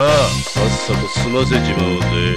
ああさっさと済ませちまおうぜ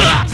Ugh!